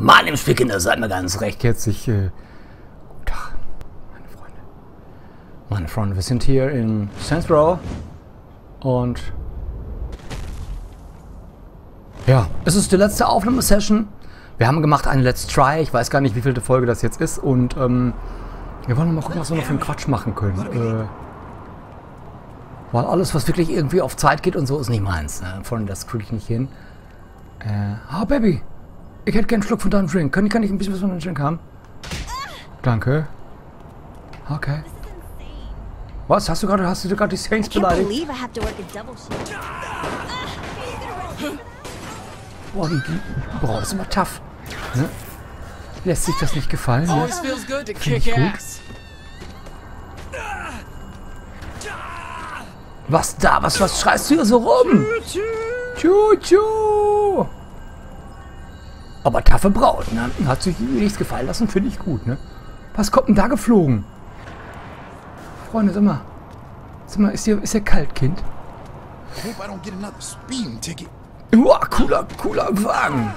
Mann im Spiel, Kinder, seid mir ganz recht herzlich. Äh, guten Tag, meine Freunde. Meine Freunde, wir sind hier in Saints Row und ja, es ist die letzte Aufnahmesession. Wir haben gemacht eine Let's Try. Ich weiß gar nicht, wie vielte Folge das jetzt ist und ähm, wir wollen mal gucken, was wir noch für einen Quatsch machen können. Äh, weil alles, was wirklich irgendwie auf Zeit geht und so, ist nicht meins. Ne? Vorhin, das kriege ich nicht hin. Äh, ah, Baby. Ich hätte gerne einen Schluck von deinem Drink. Kann, kann ich ein bisschen was von deinem Drink haben? Danke. Okay. Was? Hast du gerade hast du gerade die Saints beleidigt? Boah, die, boah, das ist immer tough. Ne? Lässt sich das nicht gefallen? Ne? Finde ich gut. Was da? Was, was schreist du hier so rum? Tschu-tschu. Aber taffe Braut, ne? Hat sich nichts gefallen lassen, finde ich gut, ne? Was kommt denn da geflogen? Freunde, sag mal. Sag mal, ist hier, ist hier kalt, Kind? Uah, cooler, cooler Wagen.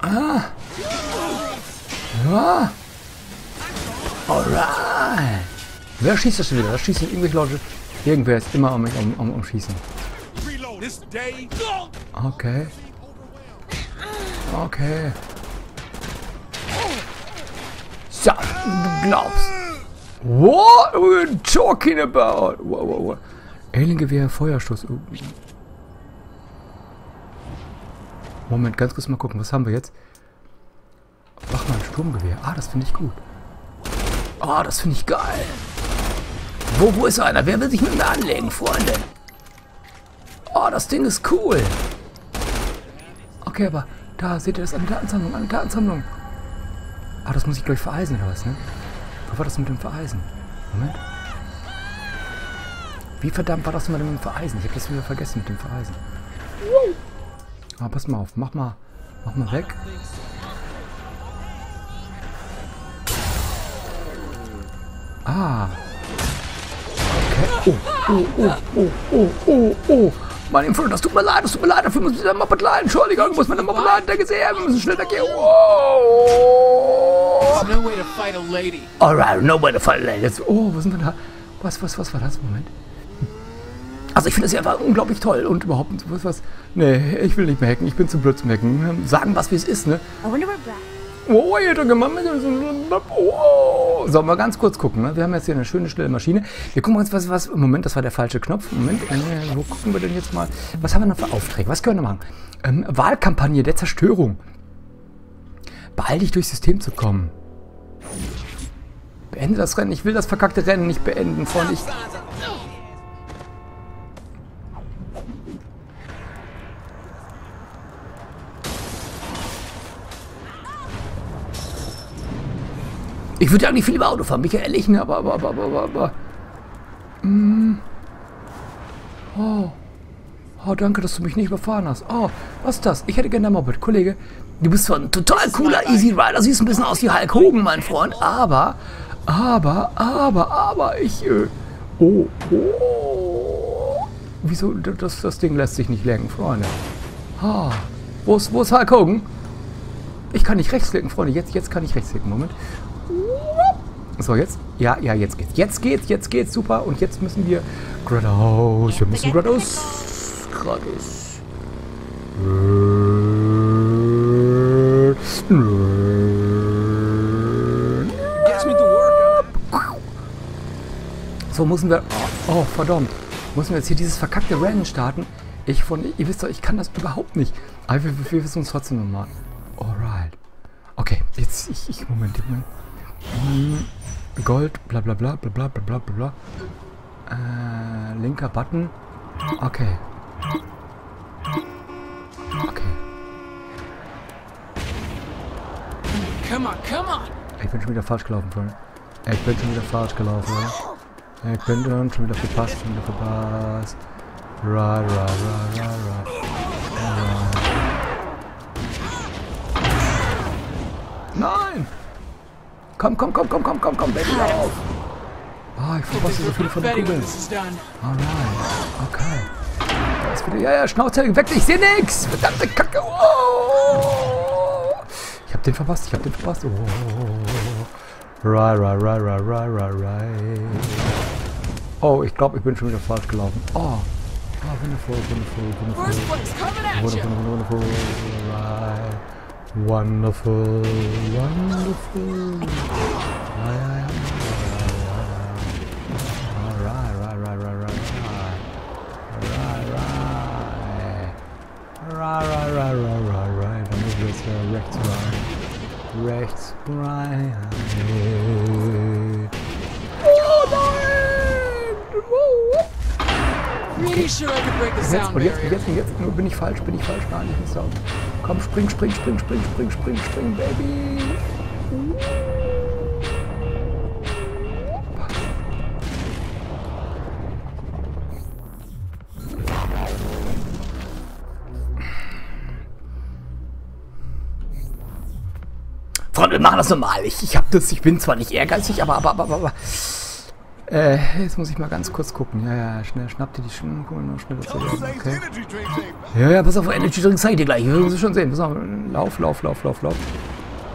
Ah. Ja. Alright. Wer schießt das schon wieder? Da schießen irgendwelche Leute. Irgendwer ist immer um mich um, um, um Schießen. Okay. Okay. So, du glaubst. What are you talking about? Wow, wow, wow. Aliengewehr, Feuerstoß. Oh. Moment, ganz kurz mal gucken. Was haben wir jetzt? Mach mal ein Sturmgewehr. Ah, das finde ich gut. Ah, das finde ich geil. Wo, wo ist einer? Wer will sich mit mir anlegen, Freunde? Oh, das Ding ist cool. Okay, aber da seht ihr das? Eine Datensammlung, eine Datensammlung. Ah, das muss ich gleich vereisen oder was, ne? Wo war das mit dem Vereisen? Moment. Wie verdammt war das mit dem Vereisen? Ich habe das wieder vergessen mit dem Vereisen. Ah, pass mal auf. Mach mal, mach mal weg. Ah, Oh, oh, oh, oh, oh, oh, oh. Mein Freund, das tut mir leid, das tut mir leid, dafür muss ich meine Muppet leiden. Entschuldigung, ich muss meine Muppet leiden, danke sehr, wir müssen schnell weggehen. Oh. no way to fight a lady. Alright, no way to fight a lady. Jetzt, oh, was sind wir da? Was, was, was war das? Moment. Also ich finde das hier einfach unglaublich toll und überhaupt was, was. Nee, ich will nicht mehr hacken, ich bin zu blöd zum Hacken. Sagen was wie es ist, ne? I wonder where Brad Oh, hier gemacht. Oh. So, mal ganz kurz gucken. Ne? Wir haben jetzt hier eine schöne, schnelle Maschine. Wir gucken uns was, was. Moment, das war der falsche Knopf. Moment, äh, wo gucken wir denn jetzt mal? Was haben wir noch für Aufträge? Was können wir machen? Ähm, Wahlkampagne der Zerstörung. Dich durchs System zu kommen. Beende das Rennen. Ich will das verkackte Rennen nicht beenden, Freunde. Ich würde ja nicht viel über Auto fahren, bin ich ja ehrlich, ne? aber, aber, aber, aber, aber. Mm. Oh. Oh, danke, dass du mich nicht überfahren hast. Oh, was ist das? Ich hätte gerne ein Moped. Kollege, du bist zwar ein total cooler Easy Rider, siehst ein bisschen aus wie Hulk Hogan, mein Freund, aber, aber, aber, aber, ich, äh, oh, oh. Wieso, das, das Ding lässt sich nicht lenken, Freunde. Ha, wo ist, wo ist Hulk Hogan? Ich kann nicht rechts lenken, Freunde. Jetzt, jetzt kann ich rechts lenken. Moment. So, jetzt? Ja, ja, jetzt geht's. Jetzt geht's, jetzt geht's, super. Und jetzt müssen wir geradeaus. Wir müssen geradeaus. Geradeaus. So müssen wir... Oh, verdammt. Müssen wir jetzt hier dieses verkackte Rennen starten? Ich von... Ihr wisst doch, ich kann das überhaupt nicht. Aber wir, wir wissen uns trotzdem nochmal. Alright. Okay, jetzt... Ich, ich Moment, Moment. Hm. Gold, bla bla bla bla bla bla bla bla. Äh, linker Button. Okay. Okay. Come on, come on. Ich bin schon wieder falsch gelaufen, Freunde. Ich bin schon wieder falsch gelaufen, oder? Ich bin schon wieder verpasst, schon wieder verpasst. Right, right, right, right, right. Komm, komm, komm, komm, komm, komm, komm, Baby, lauf! Ah, ich verpasse so viele von den Kugeln. Alright, okay. Was will Ja, ja, Schnauze, weg, ich sehe nix. Verdammte Kacke. Oh. Ich hab den verpasst, ich hab den verpasst. Oh. Right, right, right, right, right, right, right. Oh, ich glaube, ich bin schon wieder falsch gelaufen. Oh. Oh, wonderful, wonderful, wonderful. Coming at Wonderful, you. wonderful, right. Wonderful, wonderful. Right, right, right, right, right. Right, right. Right, right, right, right, right. Dann müssen wir jetzt äh, rechts rein. Rechts rein. Jetzt, und jetzt, jetzt, jetzt, nur bin ich falsch, bin ich falsch, nein, ich muss da. Komm, spring, spring, spring, spring, spring, spring, spring, Baby. Freunde, wir machen das normal. Ich, ich hab das, ich bin zwar nicht ehrgeizig, aber, aber, aber, aber. Äh, jetzt muss ich mal ganz kurz gucken. Ja, ja, schnell, schnapp dir die noch schnell ist. Okay. Ja, ja, pass auf, Energy Drink zeig ich dir gleich. Wir müssen schon sehen. Pass auf, lauf, lauf, lauf, lauf, lauf.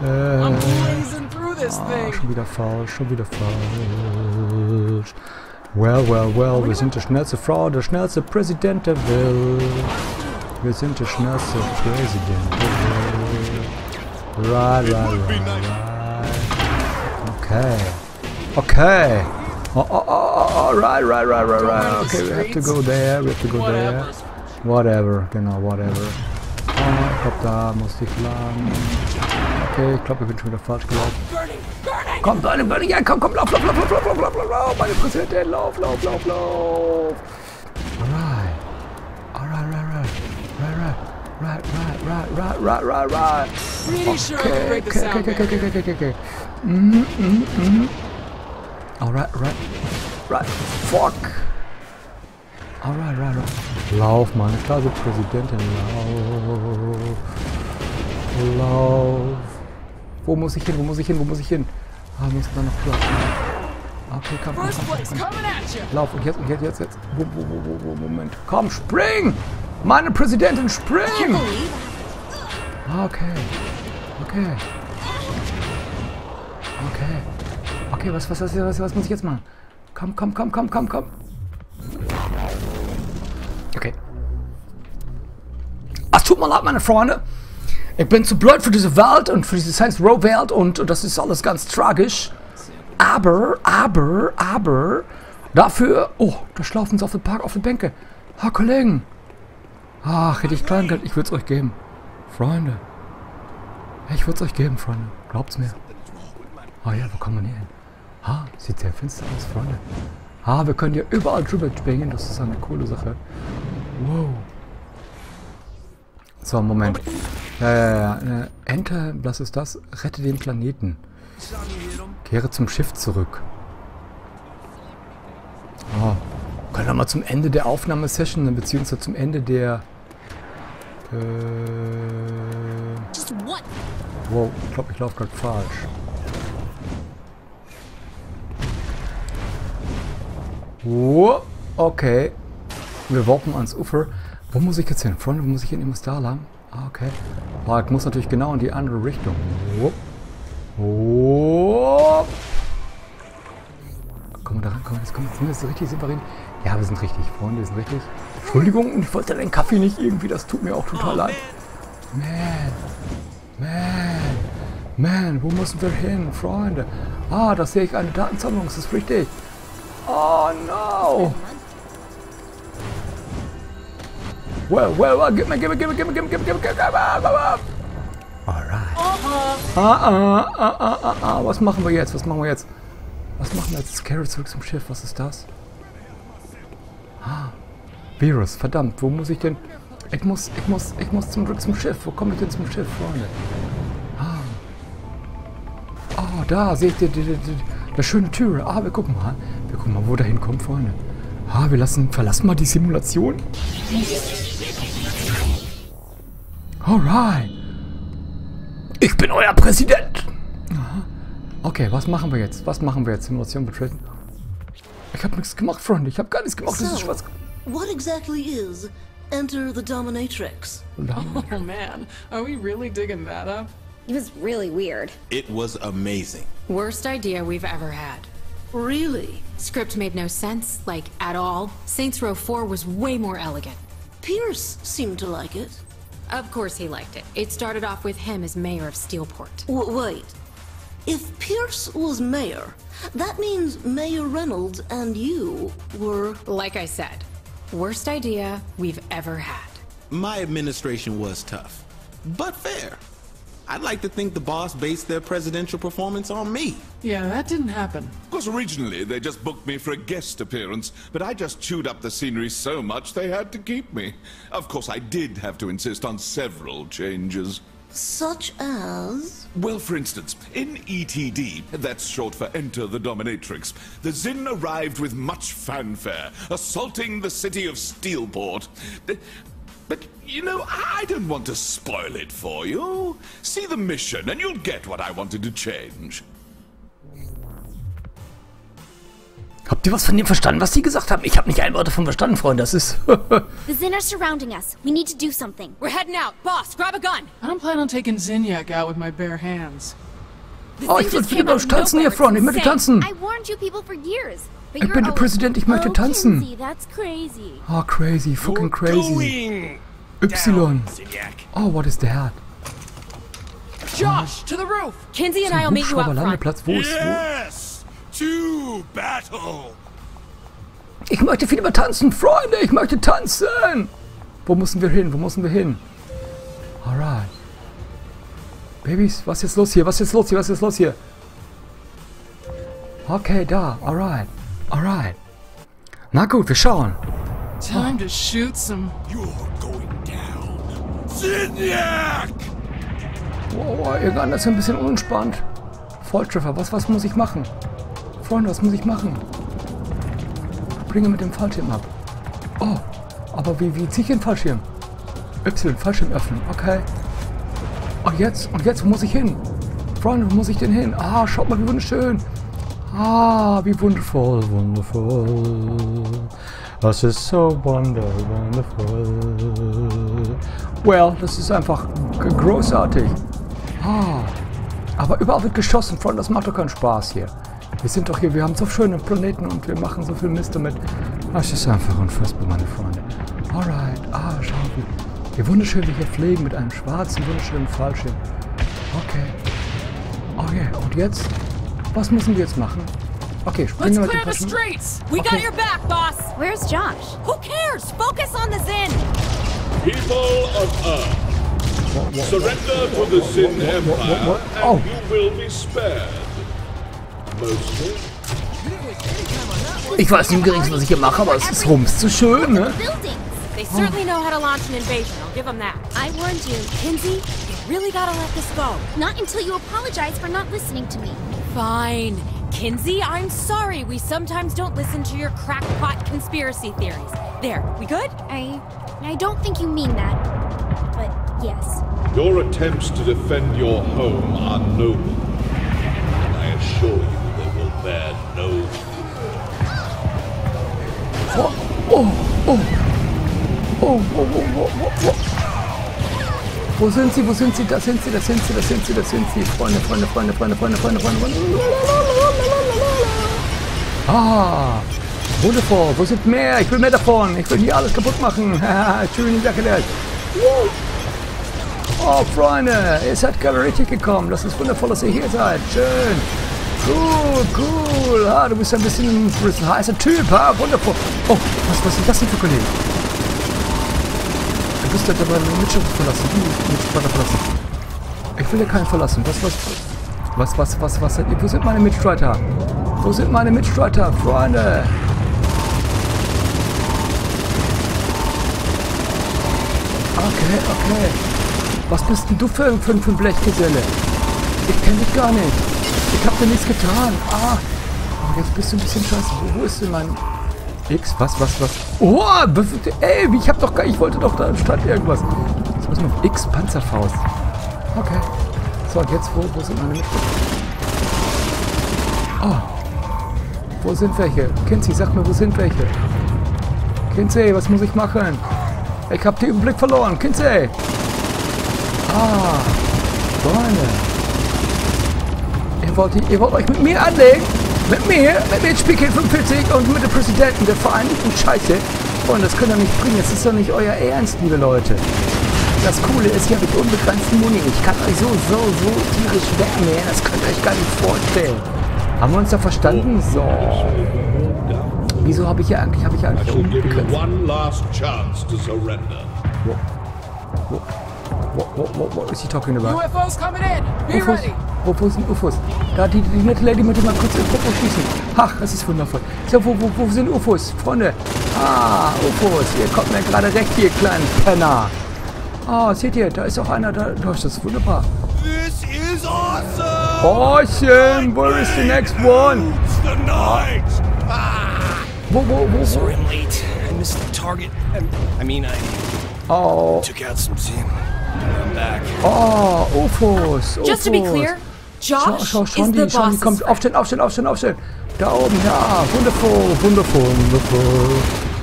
Äh, ah, schon wieder falsch, schon wieder falsch. Well, well, well, wir sind die schnellste Frau, der schnellste Präsident der Welt. Wir sind der schnellste Präsident der Welt. Right, right, right, right. Okay. Okay. Oh, oh, oh, oh, oh, right, right, right, right, right. Okay, we have to go there, we have to go there. Whatever. Whatever, genau, whatever. Oh, ich glaube, da musste ich lang. Okay, ich glaube, ich bin schon wieder falsch gelaufen. Komm, Burning, Burning, ja, komm, komm, lauf, lauf, lauf, lauf, lauf, lauf, lauf, lauf, lauf, meine Präsidentin, lauf, lauf, lauf, lauf. Alright. Alright, right, right. Right, right. Right, right, right, right, right, right, right. Pretty sure I Okay, break okay, sound okay, okay, barrier. okay, okay, okay, okay. Mhm, mhm, mhm. Alright, right. Right. Fuck. Alright, right, right. Lauf, meine klasse Präsidentin, lauf. Lauf. Wo muss ich hin, wo muss ich hin, wo muss ich hin? Ah, wir müssen da noch laufen. Okay, komm, komm, First komm, komm, komm. coming at you. Lauf, und jetzt, und jetzt, jetzt, jetzt. Wo, wo, wo, wo, wo, Moment. Komm, spring! Meine Präsidentin, spring! Okay. Okay. Okay. Okay, was, was, was, was, was muss ich jetzt machen? Komm, komm, komm, komm, komm, komm. Okay. Es tut mir leid, meine Freunde. Ich bin zu blöd für diese Welt und für diese Science Row Welt und, und das ist alles ganz tragisch. Aber, aber, aber, dafür, oh, da schlafen sie auf dem Park, auf der Bänke. Ha, Kollegen. Ach, hätte ich Kleingeld, ich würde es euch geben. Freunde. Ich würde es euch geben, Freunde. Glaubt's mir. Ah ja, wo kommen wir hier hin? Ah, sieht sehr finster aus, Freunde. Ah, wir können hier überall drüber springen. Das ist eine coole Sache. Wow. So, Moment. Ja, ja, ja. Äh, Enter, was ist das? Rette den Planeten. Kehre zum Schiff zurück. Oh. Können wir mal zum Ende der Aufnahmesession, beziehungsweise zum Ende der... Äh, wow, ich glaube, ich laufe gerade falsch. Wow, okay. Wir warpen ans Ufer. Wo muss ich jetzt hin? Freunde, wo muss ich hin? Ich muss da lang. Ah, okay. Ah, ich muss natürlich genau in die andere Richtung. Wupp. Wupp. Kommen wir da ran? Kommen wir. Sind wir? Sind richtig? Ja, wir sind richtig. Freunde, wir sind richtig. Entschuldigung, ich wollte den Kaffee nicht irgendwie. Das tut mir auch total leid. Man. Man. Man, wo müssen wir hin, Freunde? Ah, da sehe ich eine Datensammlung. Ist das richtig? Oh, no. Well, well, well, gib mir, gib mir, gib mir, gib mir, gib mir, gib mir, gib mir, gib mir, gib mir. Alright. Ah, ah, ah, ah, ah, ah, was machen wir jetzt? Was machen wir jetzt? Was machen wir jetzt? Scary zurück zum Schiff. Was ist das? Ah, Virus. Verdammt, wo muss ich denn? Ich muss, ich muss, ich muss zum, zum Schiff. Wo komme ich denn zum Schiff, Freunde? Ah. Oh, da seht ihr die, die, die, die schöne Türe. Ah, wir gucken mal. Gucken mal, wo der hinkommt, Freunde. Ah, wir lassen, verlassen mal die Simulation. Alright. Ich bin euer Präsident. Aha. Okay, was machen wir jetzt? Was machen wir jetzt? Simulation betreten. Ich habe nichts gemacht, Freunde. Ich habe gar nichts gemacht. Das ist So, Spaß. what exactly is enter the dominatrix. Oh man, are we really digging that up? It was really weird. It was amazing. Worst idea we've ever had. Really? Script made no sense, like, at all. Saints Row 4 was way more elegant. Pierce seemed to like it. Of course he liked it. It started off with him as mayor of Steelport. W- wait. If Pierce was mayor, that means Mayor Reynolds and you were. Like I said, worst idea we've ever had. My administration was tough, but fair. I'd like to think the boss based their presidential performance on me. Yeah, that didn't happen. Of course, originally they just booked me for a guest appearance, but I just chewed up the scenery so much they had to keep me. Of course, I did have to insist on several changes. Such as. Well, for instance, in ETD, that's short for Enter the Dominatrix, the Zin arrived with much fanfare, assaulting the city of Steelport. Th- But, you know, I don't want to spoil it for you. See the mission, and you'll get what I wanted to change. Habt ihr was von dem verstanden, was die gesagt haben? Ich habe nicht ein Wort davon verstanden, Freunde. Das ist... The Zin are surrounding us. We need to do something. We're heading out. Boss, grab a gun. I don't plan on taking Zinyak out with my bare hands. oh, ich will wieder tanzen hier, Freunde. Ich möchte tanzen. I warned you people for years. Ich bin der Präsident, ich möchte oh, tanzen. Kinsey, that's crazy. Oh, crazy. Fucking crazy. Y. Oh, what is that? Josh, to the roof! Kinsey and I'll meet you front. Hubschrauberlandeplatz. Wo ist... Wo? Yes! To battle! Ich möchte viel mehr tanzen, Freunde. Ich möchte tanzen. Wo müssen wir hin? Wo müssen wir hin? Alright. Babys, was ist jetzt los hier? Was ist jetzt los hier? Was ist jetzt los hier? Okay, da. Alright. Alright. Na gut, wir schauen. Time to shoot some. You're going down. Zinyak! Oh, irgendwann ist ein bisschen unentspannt. Volltreffer, was, was muss ich machen? Freunde, was muss ich machen? Bringe mit dem Fallschirm ab. Oh, aber wie, wie ziehe ich den Fallschirm? Y, Fallschirm öffnen, okay. Oh, jetzt, und jetzt, wo muss ich hin? Freunde, wo muss ich denn hin? Ah, schaut mal, wie wunderschön. Ah, wie wundervoll, wundervoll. Das ist so wunder, wundervoll. Well, das ist einfach großartig. Ah, aber überall wird geschossen, Freunde, das macht doch keinen Spaß hier. Wir sind doch hier, wir haben so schöne Planeten und wir machen so viel Mist damit. Das ist einfach unfassbar, meine Freunde. Alright, ah, schau, wie, wie wunderschön wir hier fliegen mit einem schwarzen, wunderschönen Fallschirm. Okay. Okay, und jetzt? Was müssen wir jetzt machen? Okay, springen wir Fallschirm. streets. We Okay. got your back, boss. Where's Josh? Who cares? Focus on the Zin. People of Earth, surrender to the Sin Empire, what? and Oh. you will be spared. Mostly. Ich weiß nicht geringsten, was ich hier mache, aber es ist rums zu schön, ne? Buildings. They certainly know how to launch an invasion. I'll give them that. I warned you. Kinsey, you really gotta let this go. Not until you apologize for not listening to me. Fine. Kinsey, I'm sorry. We sometimes don't listen to your crackpot conspiracy theories. There, we good? I I don't think you mean that. But yes. Your attempts to defend your home are noble. And I assure you Wo sind sie? Wo sind sie? Da sind sie, da sind sie, da sind sie, da sind sie. Freunde, Freunde, Freunde, Freunde, Freunde, Freunde, Freunde, Freunde. Ah, wundervoll. Wo sind mehr? Ich will mehr davon. Ich will hier alles kaputt machen. Schön, danke dir. Oh, Freunde, ihr seid gerade richtig gekommen. Das ist wundervoll, dass ihr hier seid. Schön. Cool, cool. Ah, du bist ein bisschen ein heißer Typ. Ah, wundervoll. Oh, was, was ist das denn für Kollege? Bist ja dabei, einen Mitschüler verlassen. Du, Mitstreiter verlassen. Ich will ja keinen verlassen. Was, was, was, was, was, was? Wo sind meine Mitstreiter? Wo sind meine Mitstreiter, Freunde? Okay, okay. Was bist denn du für, für, für ein Blechgeselle? Ich kenne dich gar nicht. Ich habe dir nichts getan. Ah, jetzt bist du ein bisschen scheiße. Wo ist denn mein X? Was, was, was? Oh, was, ey, ich hab doch gar, ich wollte doch, da stand irgendwas. Jetzt müssen wir auf X Panzerfaust. Okay. So, und jetzt, wo, wo sind meine Mitspieler? Oh. Wo sind welche? Kinsey, sag mir, wo sind welche? Kinsey, was muss ich machen? Ich hab den Überblick verloren. Kinsey. Ah. Freunde. Ihr wollt, ihr wollt euch mit mir anlegen? Mit mir? Mit mir Spielkind 45 und mit dem Präsidenten der Vereinigten Scheiße? Und das könnt ihr nicht bringen. Das ist doch nicht euer Ernst, liebe Leute. Das Coole ist, hier habe ich unbegrenzten Muni. Ich kann euch so, so, so tierisch wegnehmen. Das könnt ihr euch gar nicht vorstellen. Haben wir uns da verstanden? So. Wieso habe ich hier eigentlich, habe ich eigentlich give you unbegrenzt? one last chance to surrender. What, what, what, what is he talking about? UFO's coming in! Be UFOs? ready! Wo, wo sind UFOs? Da, die, die nette Lady möchte mal kurz ins Popo schießen. Ach, das ist wundervoll. So, wo, wo, wo sind UFOs? Freunde. Ah, UFOs. Ihr kommt mir gerade recht, ihr kleinen Penner. Ah, seht ihr, da ist auch einer da. Das ist wunderbar. This is awesome! Awesome! Where is the next one? The night! Wo, wo, wo, wo? Sorry I'm late. I missed the target. I, I mean, I Oh, took out some Zim. Oh, UFOs. UFOs. Just to be clear, Schau, Josh schau, is schon the die, schon die, boss's kommt. Aufstehen, aufstehen, aufstehen, aufstehen. Da oben, ja, wundervoll, wundervoll, wundervoll.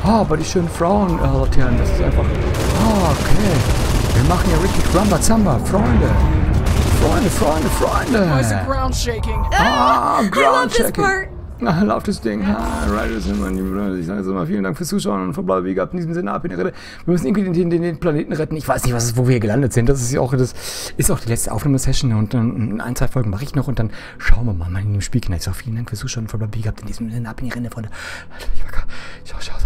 Ah, aber die schönen Frauen, äh, Laternen, das ist einfach. Ah, okay. Wir machen ja richtig Rambazamba, Freunde. Freunde, Freunde, Why is the Freunde. ground shaking? Ah, I love this Ding. Leute. Ich sage jetzt mal vielen Dank fürs Zuschauen und verbleibe wie gehabt in diesem Sinne ab in der Rede. Wir müssen irgendwie den, den, den Planeten retten. Ich weiß nicht, was ist, wo wir hier gelandet sind. Das ist ja auch, das ist auch die letzte Aufnahmesession und dann ein, zwei Folgen mache ich noch und dann schauen wir mal mal in dem Spielkind. Ich sage vielen Dank fürs Zuschauen und verbleibe wie gehabt in diesem Sinne ab in die Rede, Freunde. Ciao, ciao.